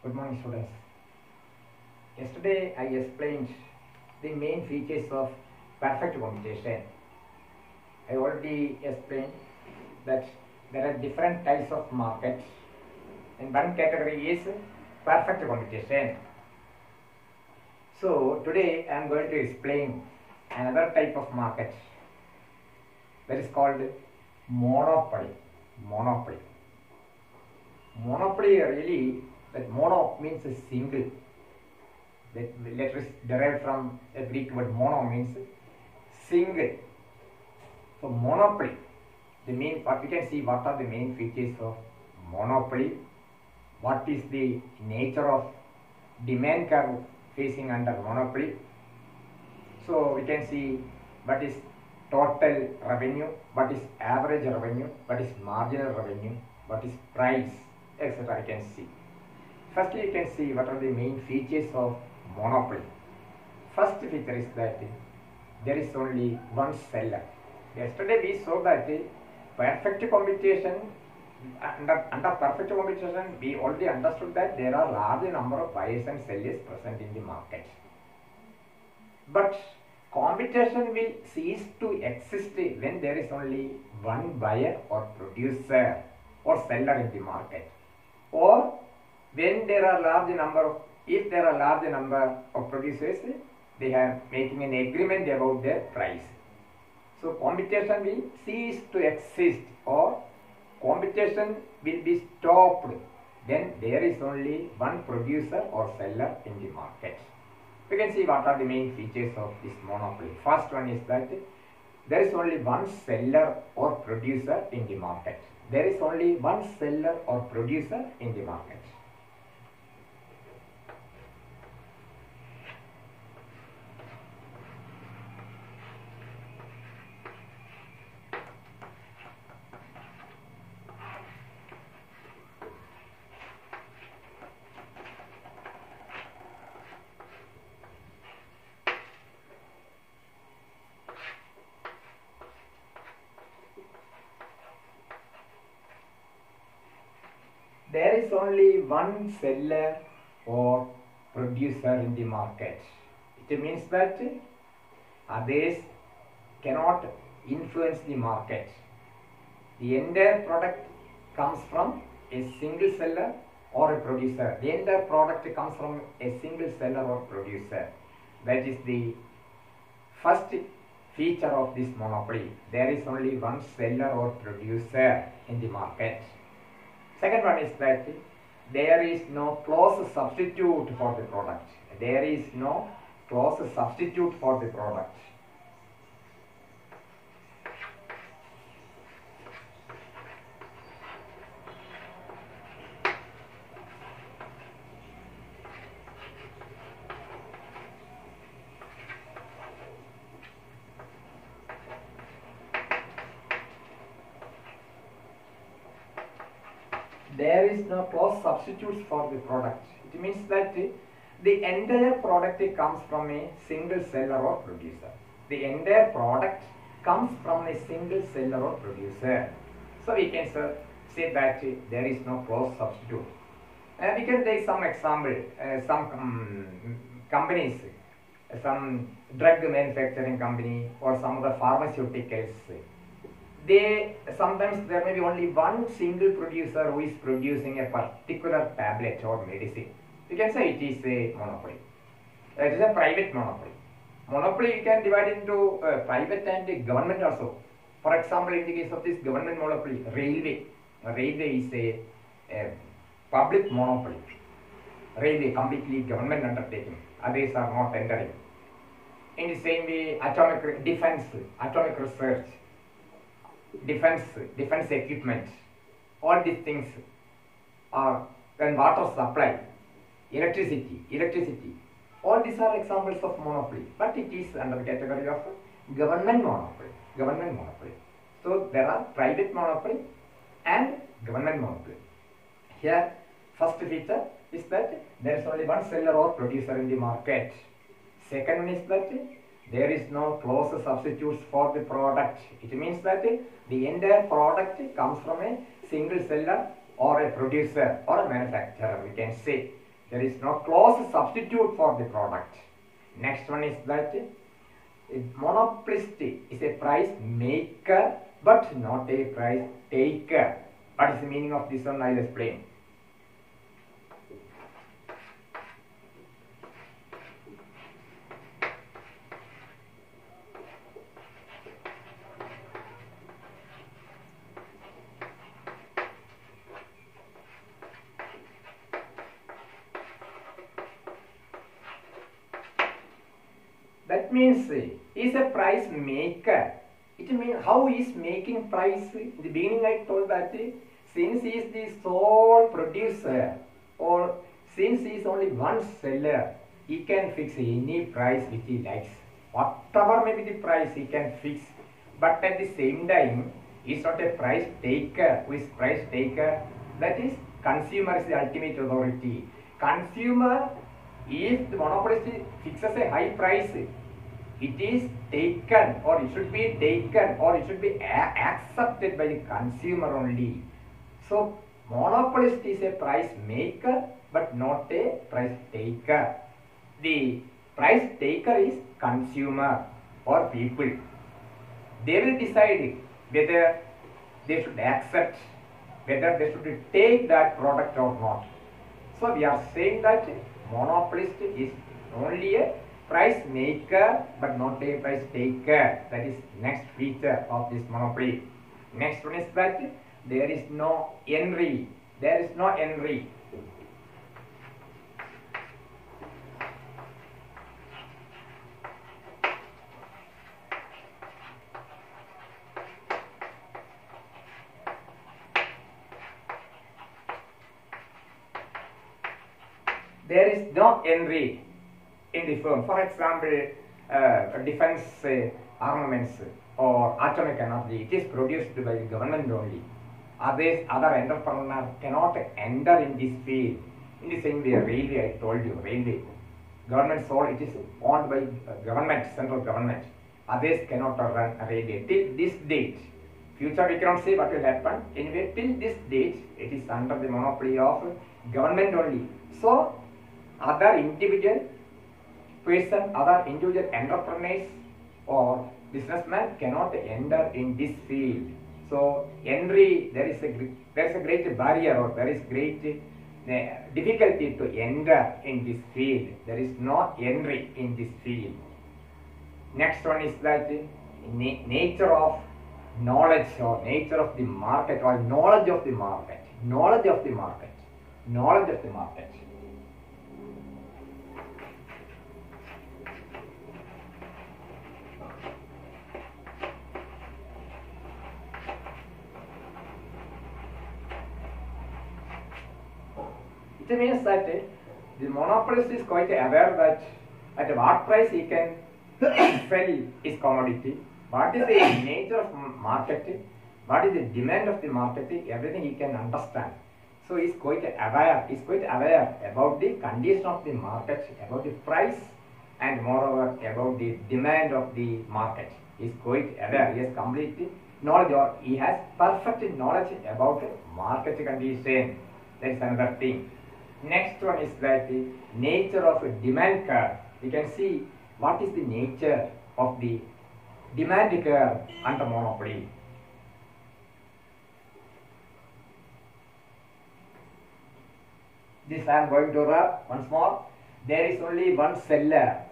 Good morning, students. Yesterday I explained the main features of perfect competition. I already explained that there are different types of markets, and one category is perfect competition. So today I am going to explain another type of market that is called monopoly. Monopoly. Monopoly really that mono means a single. That letter is derived from a Greek word mono means single. So monopoly. The main what we can see what are the main features of monopoly. What is the nature of demand curve facing under monopoly. So we can see what is total revenue, what is average revenue, what is marginal revenue, what is price, etc. I can see. Firstly, you can see what are the main features of monopoly. First feature is that there is only one seller. Yesterday we saw that the perfect competition under, under perfect competition we already understood that there are large number of buyers and sellers present in the market. But competition will cease to exist when there is only one buyer or producer or seller in the market or when there are large number of if there are large number of producers they are making an agreement about their price so competition will cease to exist or competition will be stopped then there is only one producer or seller in the market we can see what are the main features of this monopoly. First one is that there is only one seller or producer in the market. There is only one seller or producer in the market. There is only one seller or producer in the market. It means that others cannot influence the market. The entire product comes from a single seller or a producer. The entire product comes from a single seller or producer. That is the first feature of this monopoly. There is only one seller or producer in the market. Second one is that there is no close substitute for the product. There is no close substitute for the product. there is no close for the product. It means that the entire product comes from a single seller or producer. The entire product comes from a single seller or producer. So we can say that there is no close substitute. Uh, we can take some example, uh, some um, companies, some drug manufacturing company or some of the pharmaceuticals they sometimes there may be only one single producer who is producing a particular tablet or medicine. You can say it is a monopoly. It is a private monopoly. Monopoly you can divide into uh, private and government also. For example, in the case of this government monopoly, railway. Railway is a, a public monopoly. Railway completely government undertaking. Others are not entering. In the same way, atomic defense, atomic research, defense defense equipment. All these things are then water supply electricity electricity. All these are examples of monopoly but it is under the category of government monopoly government monopoly. So there are private monopoly and government monopoly. Here first feature is that there is only one seller or producer in the market. Second one is that there is no close substitutes for the product. It means that the entire product comes from a single seller or a producer or a manufacturer, we can say. There is no close substitute for the product. Next one is that monopolist is a price maker but not a price taker. What is the meaning of this one? I will explain. That means he is a price maker. It means how is making price. In the beginning I told that since he is the sole producer or since he is only one seller, he can fix any price which he likes. Whatever may be the price he can fix. But at the same time, he is not a price taker. Who is price taker? That is consumer is the ultimate authority. Consumer if the monopolist fixes a high price, it is taken or it should be taken or it should be accepted by the consumer only. So, monopolist is a price maker but not a price taker. The price taker is consumer or people. They will decide whether they should accept, whether they should take that product or not. So, we are saying that monopolist is only a price maker but not a price taker. That is next feature of this monopoly. Next one is that there is no entry. There is no entry. there is no entry in the firm. For example, uh, defense uh, armaments or atomic energy, it is produced by the government only. Others, other entrepreneurs cannot enter in this field. In the same way, railway, I told you, railway. Government sold, it is owned by government, central government. Others cannot run railway. Till this date, future we cannot say what will happen. Anyway, till this date, it is under the monopoly of government only. So, other individual person, other individual entrepreneurs or businessmen cannot enter in this field. So entry there is a there is a great barrier or there is great uh, difficulty to enter in this field. There is no entry in this field. Next one is that na nature of knowledge or nature of the market or knowledge of the market. Knowledge of the market. Knowledge of the market. It means that the monopolist is quite aware that at what price he can sell his commodity, what is the nature of market, what is the demand of the market, everything he can understand. So he is quite aware, he is quite aware about the condition of the market, about the price and moreover about the demand of the market. He is quite aware, he has complete knowledge or he has perfect knowledge about the market condition. That is another thing. Next one is that the nature of a demand curve. We can see what is the nature of the demand curve under monopoly. This I am going to wrap once more. There is only one seller.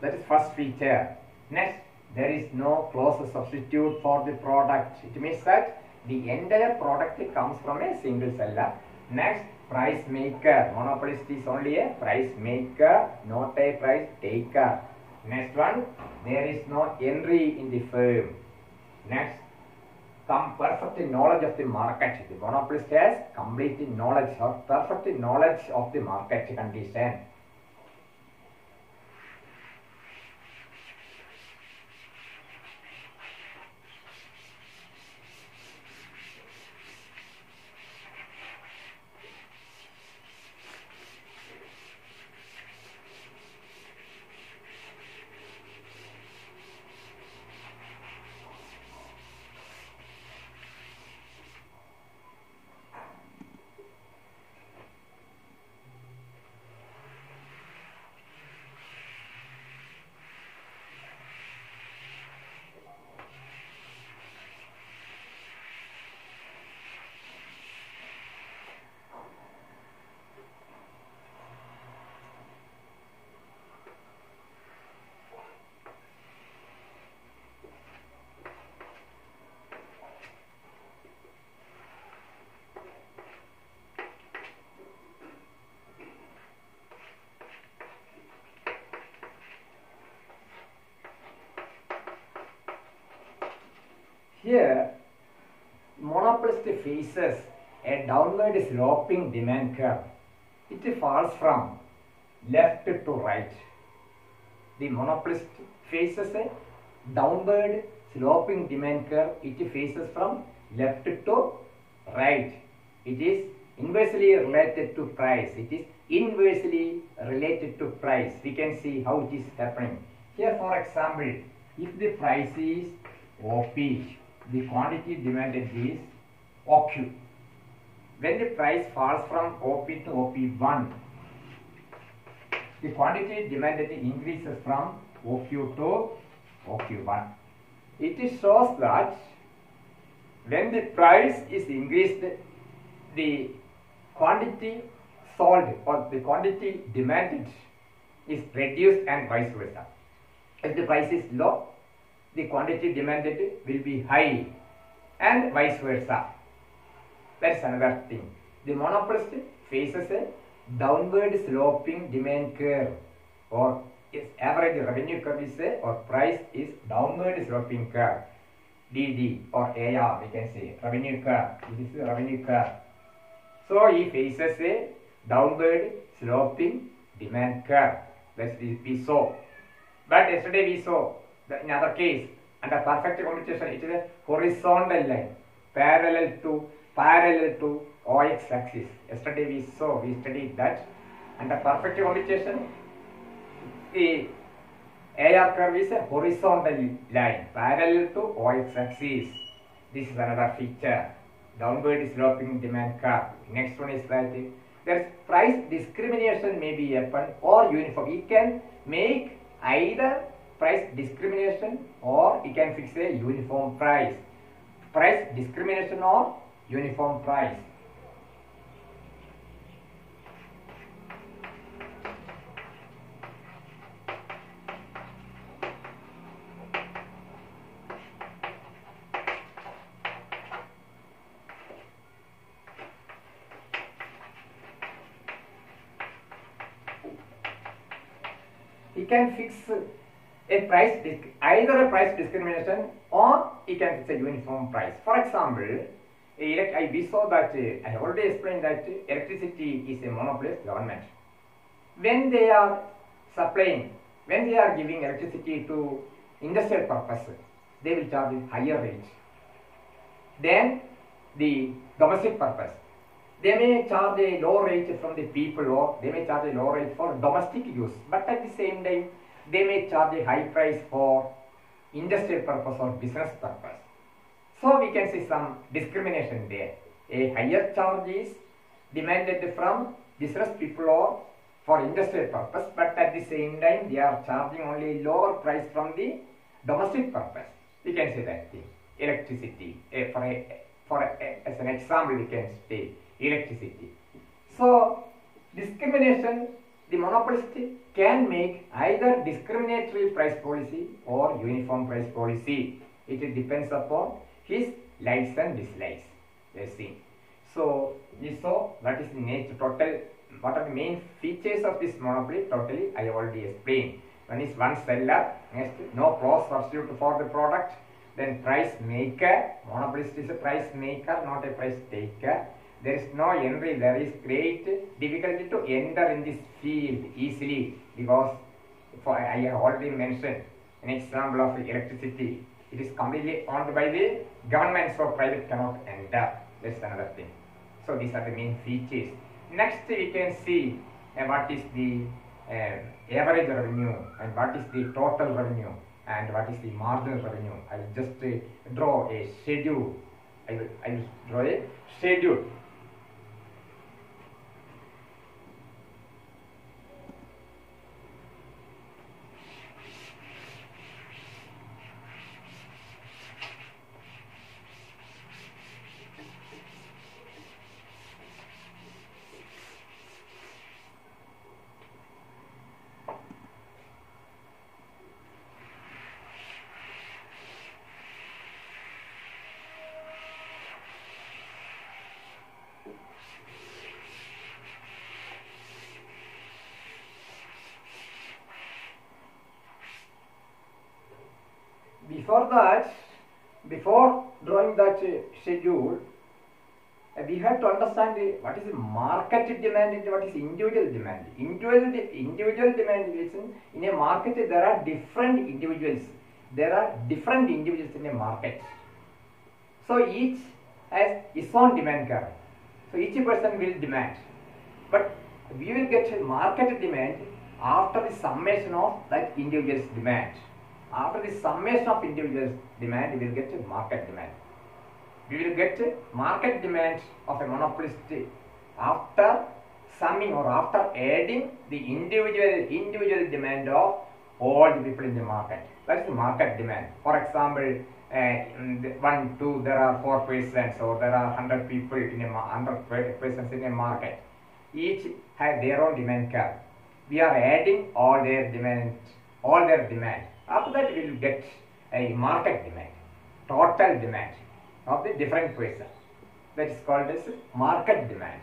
That is first feature. Next, there is no close substitute for the product. It means that the entire product comes from a single seller. Next, price maker. Monopolist is only a price maker, not a price taker. Next one, there is no entry in the firm. Next, some perfect knowledge of the market. The monopolist has complete knowledge or perfect knowledge of the market condition. Faces a downward sloping demand curve. It falls from left to right. The monopolist faces a downward sloping demand curve. It faces from left to right. It is inversely related to price. It is inversely related to price. We can see how it is happening. Here, for example, if the price is OP, the quantity demanded is OQ. When the price falls from OP to OP1, the quantity demanded increases from OQ to OQ1. It shows that when the price is increased, the quantity sold or the quantity demanded is reduced and vice versa. If the price is low, the quantity demanded will be high and vice versa. That's another thing. The monopolist faces a downward sloping demand curve or its average revenue curve is a, or price is downward sloping curve. DD or AR we can say revenue curve. This is revenue curve. So he faces a downward sloping demand curve. That's we saw. But yesterday we saw the another case under perfect competition it is a horizontal line parallel to parallel to OX axis. Yesterday we saw we studied that under perfect competition the AR curve is a horizontal line parallel to OX axis. This is another feature. Downward sloping demand curve. Next one is that there's price discrimination may be happen or uniform. It can make either price discrimination or it can fix a uniform price. Price discrimination or uniform price. he can fix a price either a price discrimination or he can fix a uniform price. For example, I, we saw that uh, I already explained that electricity is a monopolist government. When they are supplying, when they are giving electricity to industrial purpose, they will charge higher rate than the domestic purpose. They may charge a low rate from the people or they may charge a low rate for domestic use. But at the same time, they may charge a high price for industrial purpose or business purpose. So we can see some discrimination there. A higher charge is demanded from business people or for industrial purpose, but at the same time they are charging only lower price from the domestic purpose. We can say that thing. Electricity. For a, for a, as an example, we can say electricity. So discrimination, the monopolist can make either discriminatory price policy or uniform price policy. It depends upon his likes and dislikes. Let's see. So we saw what is the nature total what are the main features of this monopoly totally I already explained. One is one seller, next no close substitute for the product, then price maker, monopolist is a price maker, not a price taker. There is no entry, there is great difficulty to enter in this field easily because for I have already mentioned an example of electricity. It is completely owned by the government, so private cannot enter. That's another thing. So these are the main features. Next, we can see uh, what is the uh, average revenue and what is the total revenue and what is the marginal revenue. I will just uh, draw a schedule. I will, I will draw a schedule uh, we have to uh, what is market demand and what is individual demand. Individual, individual demand is in, a market there are different individuals. There are different individuals in a market. So each has its own demand curve. So each person will demand. But we will get a market demand after the summation of that individual's demand. After the summation of individual's demand, we will get a market demand. We will get market demand of a monopolist after summing or after adding the individual individual demand of all the people in the market. That's the market demand. For example, uh, one, two, there are four persons or there are hundred people in a hundred persons in a market. Each have their own demand curve. We are adding all their demand, all their demand. After that, we will get a market demand, total demand of the different person. That is called as market demand.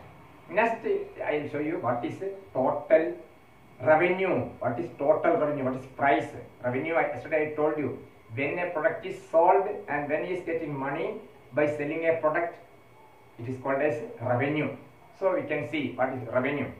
Next, I will show you what is total revenue. What is total revenue? What is price? Revenue, yesterday I told you, when a product is sold and when he is getting money by selling a product, it is called as revenue. So we can see what is revenue.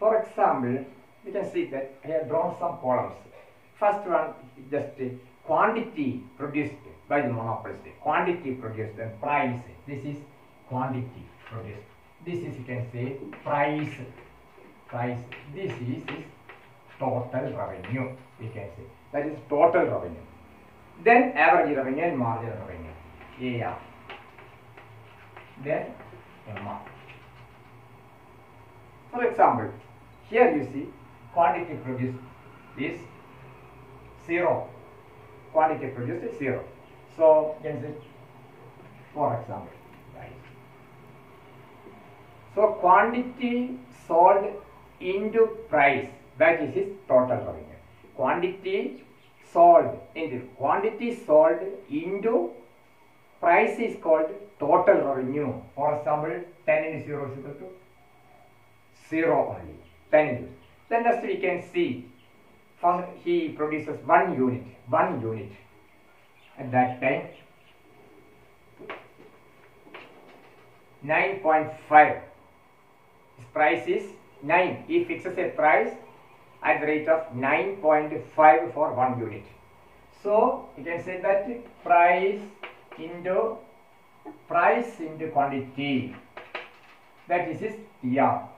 For example, we can see that I have drawn some columns. First one is just quantity produced by the monopolist. Quantity produced and price. This is quantity produced. This is you can say price. Price. This is, is total revenue. We can say that is total revenue. Then average revenue and marginal revenue. AR. Then MR. For example, here you see quantity produced is zero. Quantity produced is zero. So you can for example, right. So quantity sold into price that is his total revenue. Quantity sold into quantity sold into price is called total revenue. For example, 10 into 0 is equal to 0 only, 10 units. Then next we can see, he produces 1 unit, 1 unit. At that time, 9.5. His price is 9. He fixes a price at the rate of 9.5 for 1 unit. So, you can say that price into price into quantity. That is his TR.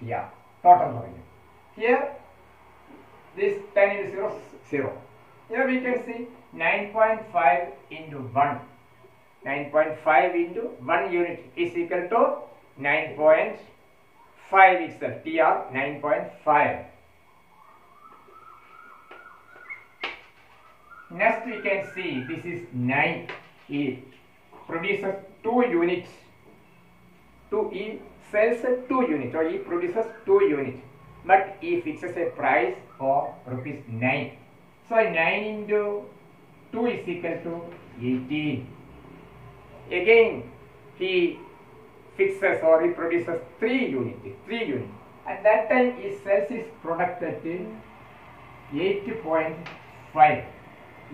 Yeah, total revenue. Here, this 10 into 0, 0. Here we can see 9.5 into 1. 9.5 into 1 unit is equal to 9.5 itself. TR 9.5. Next we can see this is 9. It produces 2 units. 2 E sells 2 units or he produces 2 units. But he fixes a price for rupees 9. So 9 into 2 is equal to 18. Again he fixes or he produces 3 units. 3 units. At that time he sells his product at 8.5.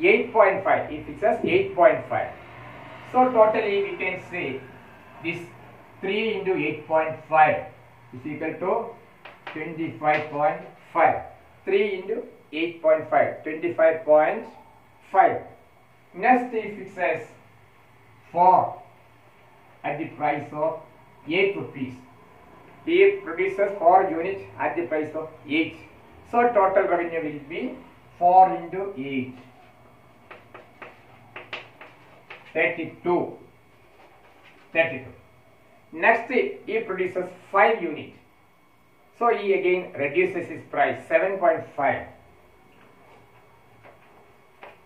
8.5. He fixes 8.5. So totally we can say this 3 into 8.5 is equal to 25.5. 3 into 8.5, 25.5. Next he fixes 4. at the price of 8 rupees. He produces 4 units at the price of 8. So total revenue will be 4 into 8. 32. 32. Next, he produces 5 units. So he again reduces his price 7.5.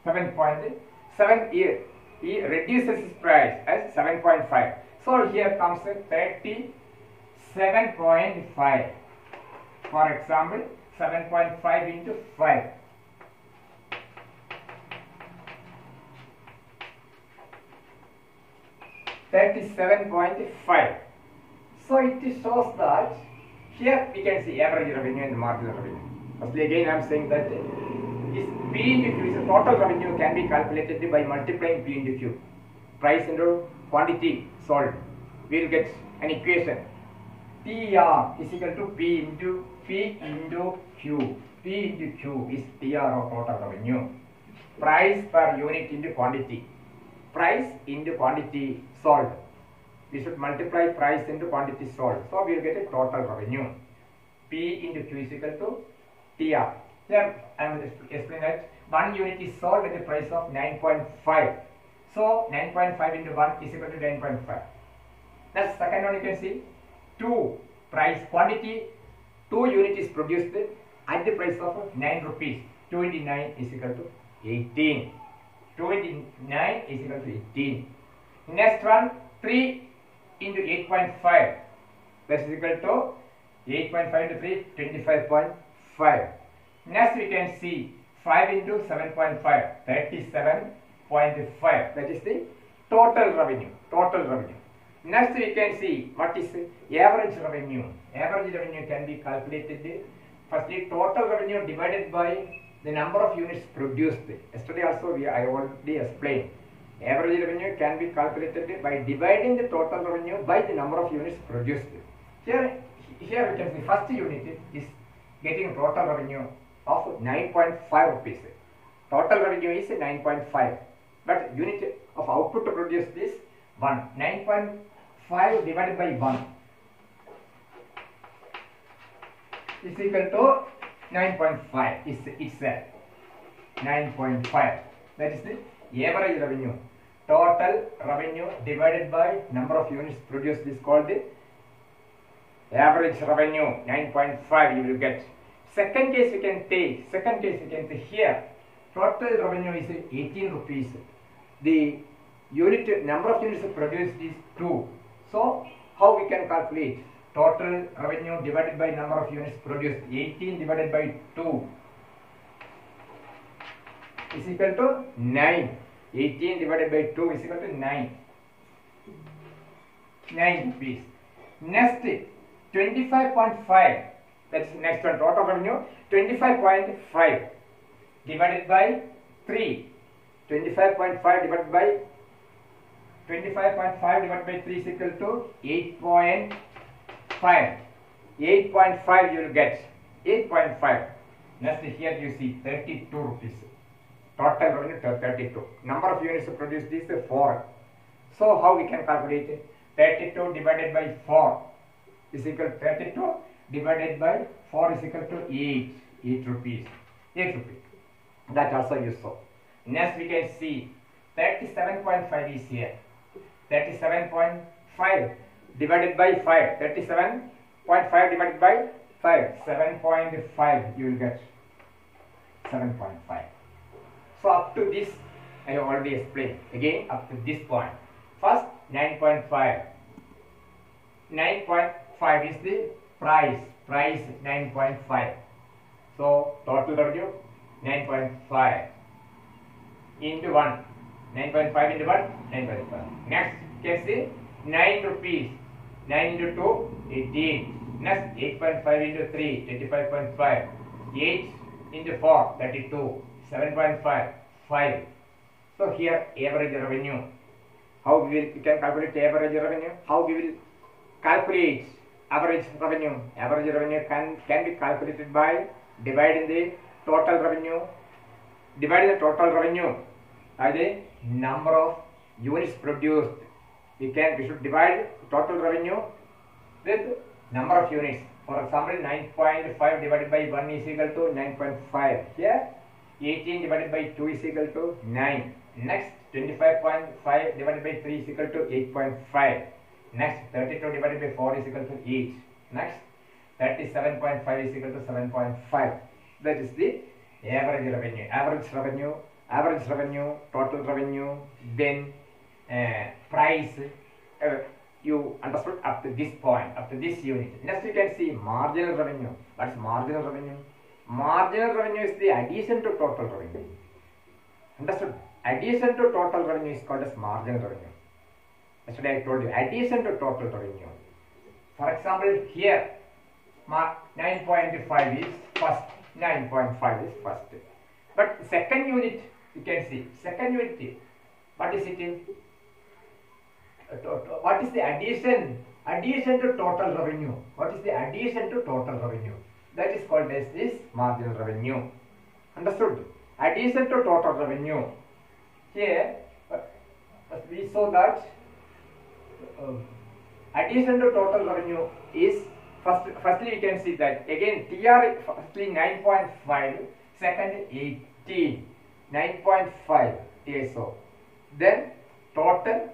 7.7 here. He reduces his price as 7.5. So here comes a 37.5. For example, 7.5 into 5. Thirty-seven point five. So it shows that here we can see average revenue and marginal revenue. Firstly, again I am saying that uh, that is P into Q is total revenue can be calculated by multiplying P into Q. Price into quantity sold. We will get an equation. TR is equal to P into P into Q. P into Q is TR or total revenue. Price per unit into quantity. Price into quantity sold. We should multiply price into quantity sold. So we will get a total revenue. P into Q is equal to TR. Here I will explain that one unit is sold at the price of 9.5. So 9.5 into 1 is equal to 9.5. That's second one you can see. 2 price quantity 2 unit is produced at the price of 9 rupees. 29 is equal to 18. 29 is equal to 18. Next one 3 into 8.5 that is equal to 8.5 into 3 25.5. Next we can see 5 into 7.5 37.5 that is the total revenue total revenue. Next we can see what is the average revenue. Average revenue can be calculated firstly total revenue divided by the number of units produced. Yesterday also we I already explained. Average revenue can be calculated by dividing the total revenue by the number of units produced. Here, here we can see first unit is getting a total revenue of 9.5 rupees. Total revenue is 9.5, but unit of output produced is 1. 9.5 divided by 1 is equal to 9.5 is itself 9.5 that is the average revenue. Total revenue divided by number of units produced is called the average revenue 9.5 you will get. Second case you can take second case you can take here. Total revenue is 18 rupees. The unit number of units produced is 2 so how we can calculate total revenue divided by number of units produced 18 divided by 2 is equal to 9 18 divided by 2 is equal to 9 9 rupees. Next 25.5 that's next one total revenue 25.5 divided by 3 25.5 divided by 25.5 divided by 3 is equal to 8.5 8.5 you will get. 8.5 next here you see 32 rupees. Total revenue 32 number of units produced is 4 so how we can calculate it? 32 divided by 4 is equal to 32 divided by 4 is equal to 8 8 rupees. 8 rupees. That also you saw. Next we can see 37.5 is here. 37.5 divided by 5 37.5 divided by 5 7.5 you will get 7.5 so up to this I have already explained. Again up to this point. First 9.5 9.5 is the price. Price 9.5 so total revenue 9.5 into 1 9.5 into 1 9.5 next can see 9 rupees 9 into 2 18 next 8.5 into 3 25.5 8 into 4 32 7.5 5 so here average revenue. How we will we can calculate average revenue? How we will calculate average revenue? Average revenue can can be calculated by dividing the total revenue. Dividing the total revenue by the number of units produced we can we should divide total revenue with number of units. For example, 9.5 divided by 1 is equal to 9.5. Here, 18 divided by 2 is equal to 9. Next, 25.5 divided by 3 is equal to 8.5. Next, 32 divided by 4 is equal to 8. Next, 37.5 is equal to 7.5. That is the average revenue. Average revenue, average revenue, total revenue, then price. Uh, you understood up to this point, up to this unit. Next, you can see marginal revenue. What is marginal revenue? Marginal revenue is the addition to total revenue. Understood? Addition to total revenue is called as marginal revenue. Yesterday I told you, addition to total revenue. For example, here, 9.5 is first, 9.5 is first. But second unit, you can see, second unit, what is it? Uh, what is the addition? Addition to total revenue. What is the addition to total revenue? That is called as this marginal revenue. Understood? Addition to total revenue. Here, uh, uh, we saw that um, addition to total revenue is first firstly you can see that again TR firstly 9.5 second 18 9.5 TSO then total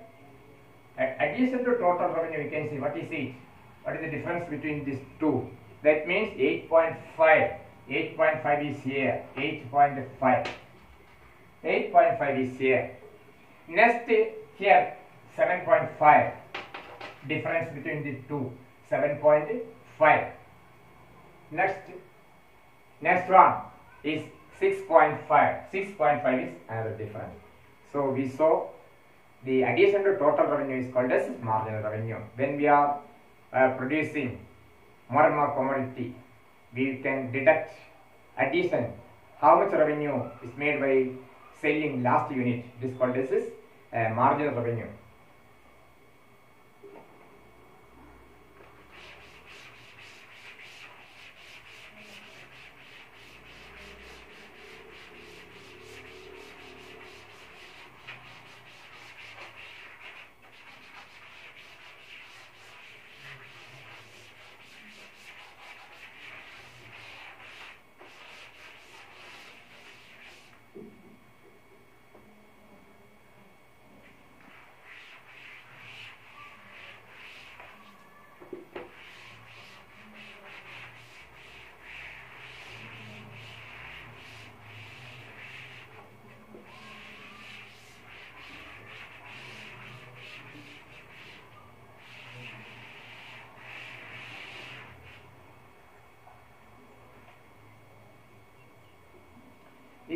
addition to total revenue we can see what is it? What is the difference between these two? That means 8.5 8.5 is here. 8.5 8.5 is here. Next here 7.5 difference between the two. 7.5 next next one is 6.5 6.5 is another difference. So we saw the addition to total revenue is called as marginal revenue. When we are uh, producing more and more commodity we can deduct addition how much revenue is made by selling last unit. This called as uh, marginal revenue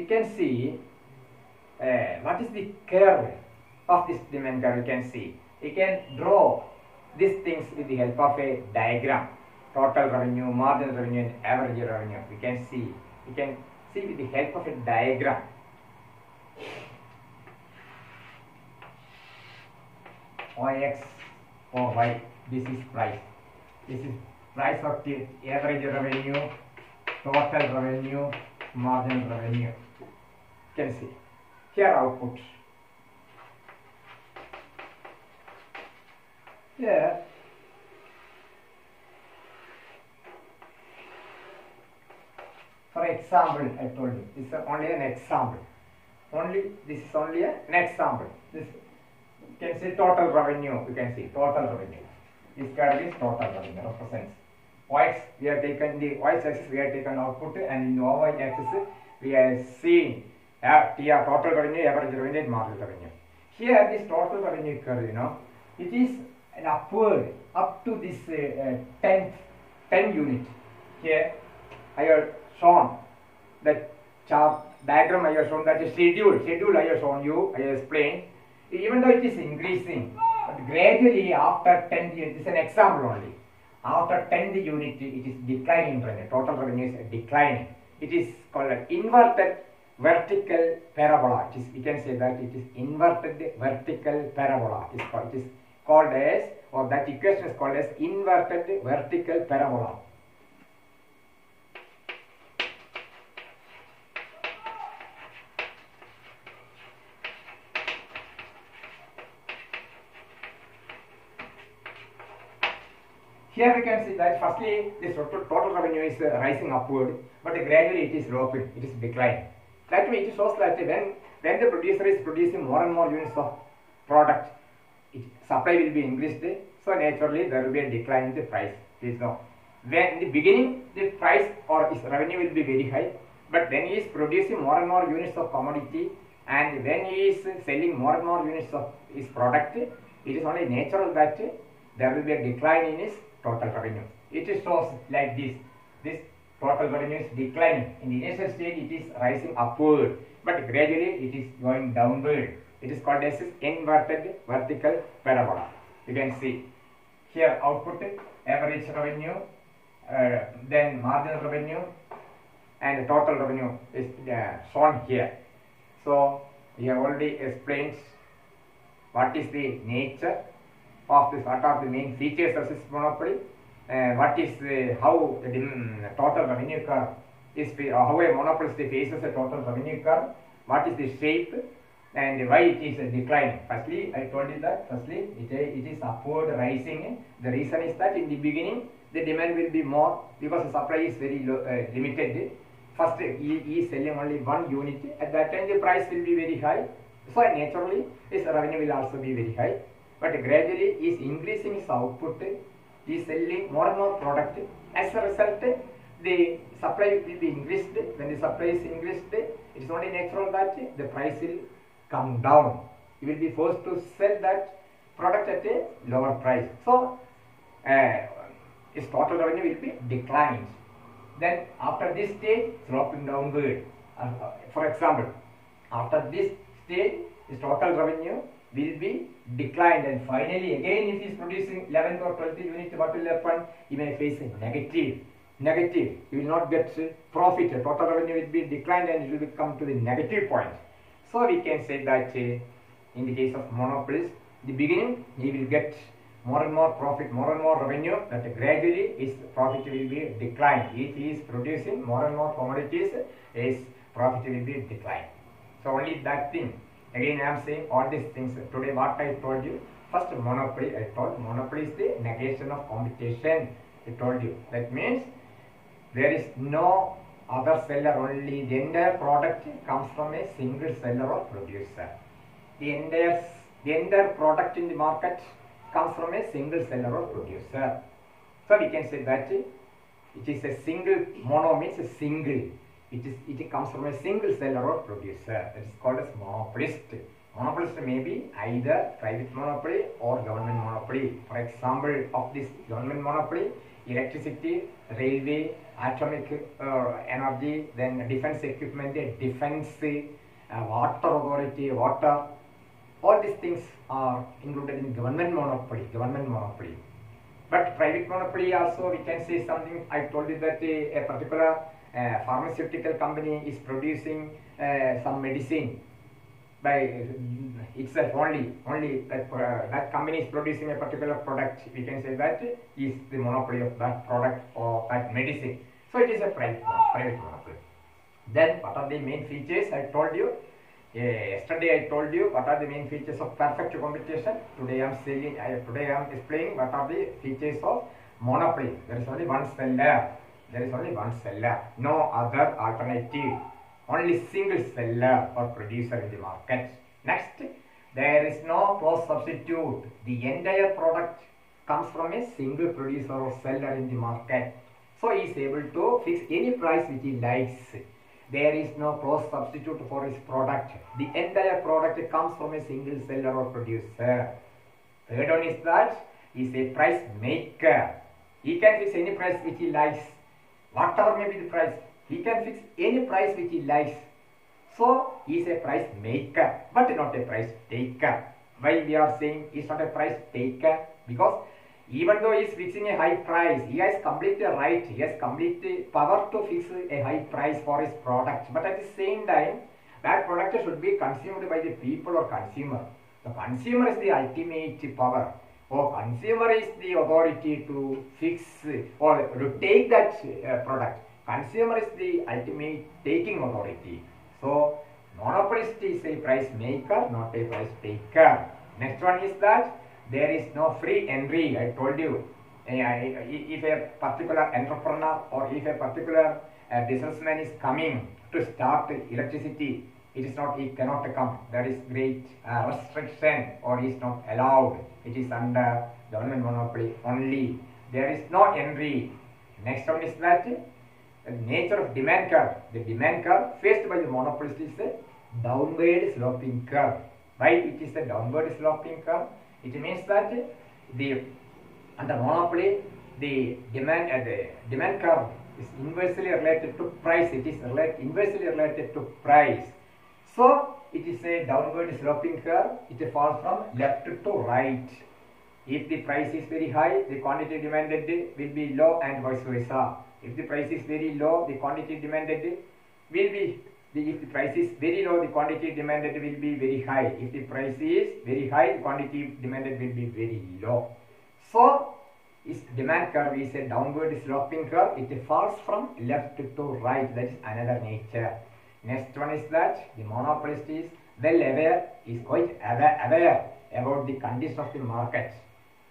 you can see uh, what is the curve of this demand curve you can see? You can draw these things with the help of a diagram. Total revenue marginal revenue and average revenue. You can see you can see with the help of a diagram. Ox or y this is price. This is price of the average revenue total revenue marginal revenue can see. Here output here. For example I told you this is only an example. Only this is only an example. This you can see total revenue you can see total revenue. This card is total revenue represents y we have taken the y axis we have taken output and in y axis we are seeing uh, TR total revenue, average revenue, and marginal revenue. Here, this total revenue curve, you know, it is an upward up to this uh, uh, 10th, 10 unit. Here, I have shown that chart diagram. I have shown that schedule. Schedule I have shown you. I have explained. Even though it is increasing, but gradually after 10 unit, is an example only. After 10 unit, it is declining trend. Total revenue is declining. It is called an inverted vertical parabola. It is, we can say that it is inverted vertical parabola. It is called, it is called as, or that equation is called as inverted vertical parabola. Here we can see that firstly this total, revenue is uh, rising upward, but gradually it is dropping, it is declining. That means it shows that when when the producer is producing more and more units of product, it, supply will be increased, so naturally there will be a decline in the price. Please know. When in the beginning the price or its revenue will be very high, but when he is producing more and more units of commodity and when he is selling more and more units of his product, it is only natural that there will be a decline in his total revenue. It shows like this. This total revenue is declining. In the initial stage, it is rising upward, but gradually it is going downward. It is called as inverted vertical parabola. You can see here output, average revenue, uh, then marginal revenue, and total revenue is uh, shown here. So we have already explained what is the nature of this, what are the main features of this monopoly, what is how the total revenue curve is, uh, how a monopolist faces a total revenue curve, what is the shape, and why it is uh, declining. Firstly, I told you that, firstly, it, uh, it is upward rising. The reason is that in the beginning, the demand will be more because the supply is very low, uh, limited. First, he, he is selling only one unit. At that time, the price will be very high. So naturally, his revenue will also be very high. But gradually, he is increasing his output. Is selling more and more product. As a result, the supply will be increased. When the supply is increased, it is only natural that the price will come down. You will be forced to sell that product at a lower price. So, uh, his total revenue will be declined. Then after this stage, dropping downward. Uh, for example, after this stage, his total revenue will be declined and finally again if he is producing 11th or 12th unit, what will happen? He may face negative. Negative. He will not get profit. Total revenue will be declined and it will come to the negative point. So we can say that uh, in the case of monopolies, the beginning he will get more and more profit, more and more revenue, but gradually his profit will be declined. If he is producing more and more commodities, his profit will be declined. So only that thing. Again, I am saying all these things. Today, what I told you, first monopoly, I told monopoly is the negation of competition. I told you. That means there is no other seller, only the entire product comes from a single seller or producer. The entire, the entire product in the market comes from a single seller or producer. So we can say that it is a single, mono means a single. It is it comes from a single seller or producer. That is called as monopolist. Monopolist may be either private monopoly or government monopoly. For example, of this government monopoly, electricity, railway, atomic uh, energy, then defense equipment, defense, uh, water authority, water, all these things are included in government monopoly, government monopoly. But private monopoly also, we can say something, I told you that a, a particular uh, pharmaceutical company is producing uh, some medicine by itself only, only that, uh, that company is producing a particular product, we can say that is the monopoly of that product or that medicine. So it is a private, private monopoly. Then what are the main features I told you? Yeah, yesterday I told you what are the main features of perfect competition. Today I am saying, I, today I am explaining what are the features of monopoly. There is only one seller. There is only one seller. No other alternative. Only single seller or producer in the market. Next, there is no close substitute. The entire product comes from a single producer or seller in the market. So he is able to fix any price which he likes there is no close substitute for his product. The entire product comes from a single seller or producer. Third one is that he is a price maker. He can fix any price which he likes. Whatever may be the price, he can fix any price which he likes. So he is a price maker, but not a price taker. Why we are saying he is not a price taker? Because even though he is fixing a high price, he has complete right, he has complete power to fix a high price for his product. But at the same time, that product should be consumed by the people or consumer. The consumer is the ultimate power. Or consumer is the authority to fix or to take that uh, product. Consumer is the ultimate taking authority. So, monopolist is a price maker, not a price taker. Next one is that there is no free entry. I told you if a particular entrepreneur or if a particular uh, businessman is coming to start electricity, it is not, he cannot come. There is great uh, restriction or is not allowed. It is under government monopoly only. There is no entry. Next one is that the nature of demand curve. The demand curve faced by the monopolist is a downward sloping curve. Why it is a downward sloping curve? It means that the under monopoly the demand uh, the demand curve is inversely related to price. It is relate, inversely related to price. So it is a downward sloping curve. It falls from left to right. If the price is very high, the quantity demanded will be low and vice versa. If the price is very low, the quantity demanded will be if the price is very low, the quantity demanded will be very high. If the price is very high, the quantity demanded will be very low. So, its demand curve is a downward sloping curve. It falls from left to right. That is another nature. Next one is that the monopolist is well aware, is quite aware, aware about the condition of the market.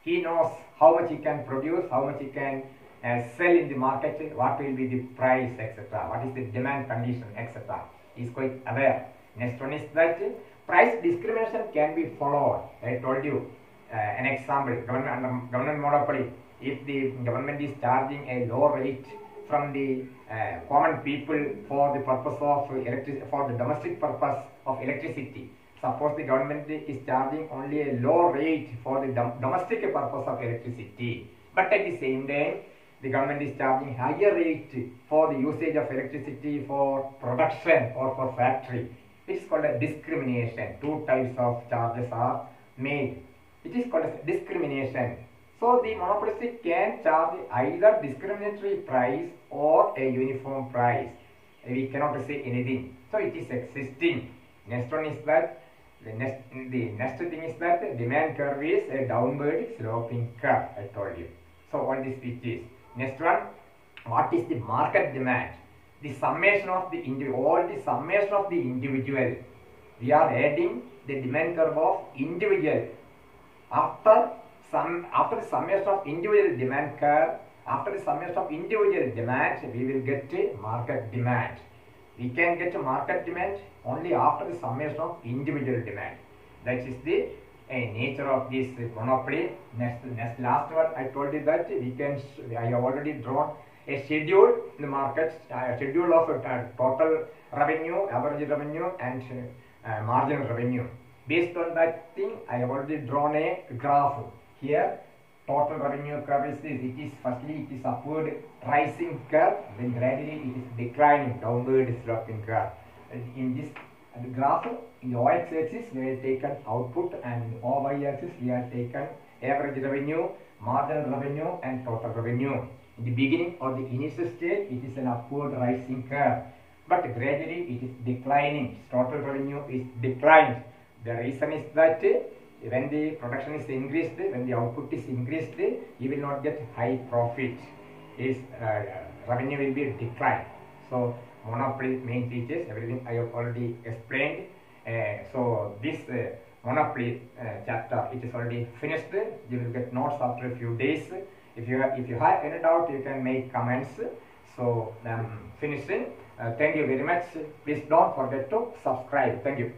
He knows how much he can produce, how much he can uh, sell in the market, what will be the price, etc. What is the demand condition, etc. He is quite aware. Next one is that price discrimination can be followed. I told you uh, an example, government, government monopoly. If the government is charging a low rate from the uh, common people for the purpose of electric for the domestic purpose of electricity. Suppose the government is charging only a low rate for the dom domestic purpose of electricity, but at the same time, the government is charging higher rate for the usage of electricity for production or for factory. It is called a discrimination. Two types of charges are made. It is called as discrimination. So the monopolistic can charge either discriminatory price or a uniform price. We cannot say anything. So it is existing. Next one is that the next the next thing is that the demand curve is a downward sloping curve. I told you. So all this which is. Next one, what is the market demand? The summation of the all the summation of the individual. We are adding the demand curve of individual. After some after the summation of individual demand curve, after the summation of individual demand, we will get a market demand. We can get a market demand only after the summation of individual demand. That is the uh, nature of this monopoly. Next, next last one, I told you that we can. I have already drawn a schedule in the market, uh, schedule of uh, total revenue, average revenue, and uh, marginal revenue. Based on that thing, I have already drawn a graph here. Total revenue curve is this. It is firstly it is upward rising curve, then gradually it is declining downward sloping curve. In this graph, in the y-axis we have taken output and y-axis we have taken average revenue, marginal revenue, and total revenue. In the beginning or the initial stage, it is an upward rising curve, but gradually it is declining. Total revenue is declined. The reason is that when the production is increased, when the output is increased, you will not get high profit. Is uh, revenue will be declined. So monopoly main features, everything I have already explained. Uh, so this uh, monopoly uh, chapter it is already finished. You will get notes after a few days. If you have if you have any doubt, you can make comments. So I'm finishing. Uh, thank you very much. Please don't forget to subscribe. Thank you.